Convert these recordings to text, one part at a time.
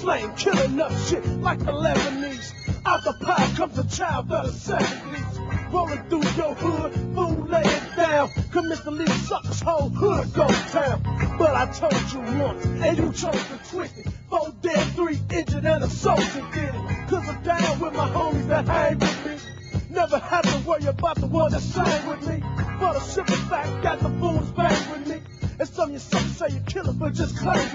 slang, killing up shit like the Lebanese. Out the pie comes a child of the 70s. Rolling through your hood, fool lay it down. Commit the lead suckers, whole hood go down. But I told you once, and you chose to twist it. Four dead, three injured, and a soldier did it. Cause I'm down with my homies that hang with me. Never had to worry about the one that sang with me. But a simple fact got the fools bang with me. And some of you some say you're killing, but just claim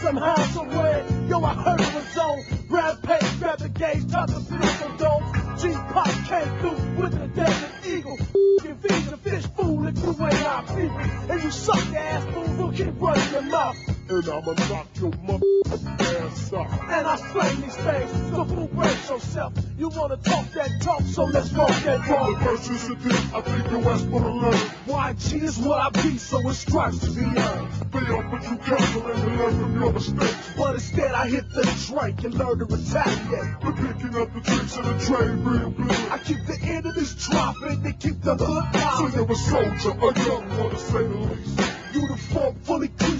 somehow, somewhere, yo, I heard it was on. Rampage, grab the gauge, top the beautiful dome. G Pop came through with the desert eagle. You feed the fish fool if you ain't our people. And you suck your ass fools who keep your mouth. And I'ma knock your mother ass out. And I slang these things, so brace yourself. You wanna talk that talk, so let's walk that The walk. verses of this, I think your ass wanna learn. YG is what I be, so it stripes to be earned. Fail, but you cancel and learn from your mistakes. But instead I hit the drink and learn to retaliate. We're picking up the tricks of the trade real good. I keep the end of this dropping they keep the hood So you're a soldier, a young one to say the least. Uniform fully creased khaki two piece.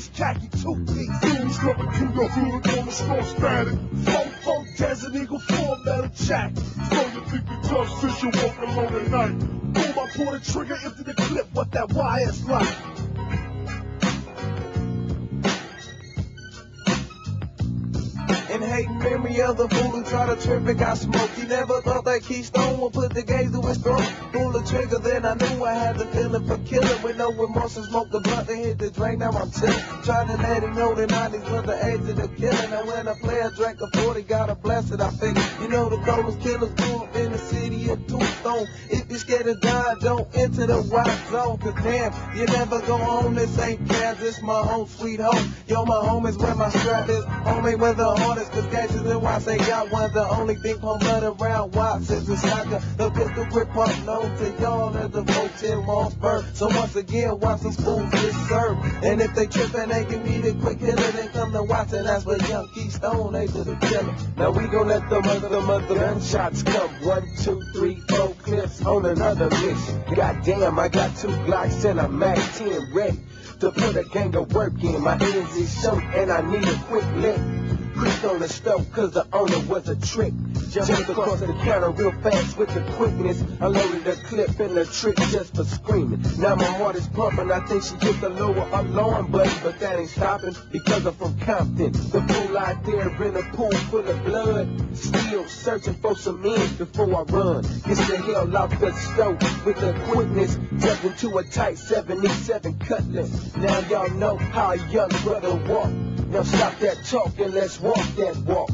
Your hood on the store static. Four four Desert Eagle four metal you think you tough since you walk alone at night. Boom, I pull the trigger, empty the clip, what that YS like. And hating memory of the fool who tried to trip and got smoked. He never thought that Keystone would put the gaze to his throat. Pull the trigger, then I knew I had the feeling for killing. With no remorse and smoke the blunt and hit the drain. Now I'm chilling. Trying to let him know the 90s was the age of the killing. And when I a player drank a 40, got a blessed, I figured. You know the coldest killers up in the city of Tombstone. If you're scared to die, don't enter the white zone. Cause damn, you never go home. This ain't Kansas, my home sweet home. Yo, my home is where my strap is. Homie, where the hardest. Cause gangsters and why say got one. The only thing home blood around Watts is the soccer. The pistol grip part known to y'all as the vote Votel Mossberg. So once again, watch some fools get served. And if they trippin', they give me the quick hitter. Then come to watch and that's where young Keystone, they to the killer. Now we gon' let the mother, mother gunshots come. One, two, three, four clips on another mission. Goddamn, I got two Glocks and a Mac 10 ready to put a gang of work in. My hands is short and I need a quick lick. Creeped on the stove cause the owner was a trick. Jumped across the counter real fast with the quickness. I loaded the clip and the trick just for screaming. Now my heart is pumping. I think she hit the lower alarm button, but that ain't stopping because I'm from Compton. The fool out there in a pool full of blood. Still searching for some ends before I run. Gets the hell out the stove with the quickness. Jumped into a tight 77 cutlass. Now y'all know how a young brother walk. Now stop that talk and let's walk that walk.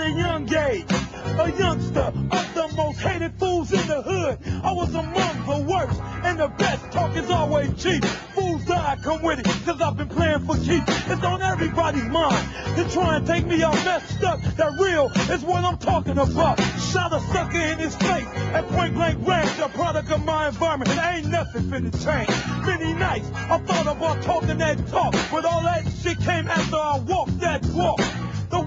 Out a young age, a youngster of the most hated fools in the hood. I was among the worst, and the best talk is always cheap. Fools die, come with it, cause I've been playing for keeps. It's on everybody's mind to try and take me all messed up. That real is what I'm talking about. Shot a sucker in his face at point blank range, a product of my environment. Ain't nothing finna change. Many nights I thought about talking that talk, but all that shit came after I walked that walk.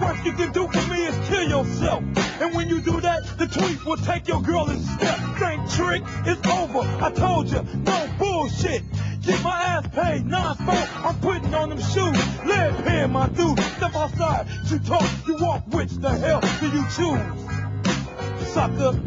Worst you can do for me is kill yourself. And when you do that, the tweet will take your girl in step. Same trick it's over. I told you, no bullshit. Get my ass paid non-stop. I'm putting on them shoes. Lead pen, my dude. Step outside. You talk, you walk. Which the hell do you choose? Sucker.